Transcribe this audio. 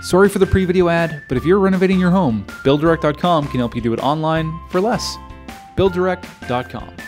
Sorry for the pre-video ad, but if you're renovating your home, BuildDirect.com can help you do it online for less. BuildDirect.com.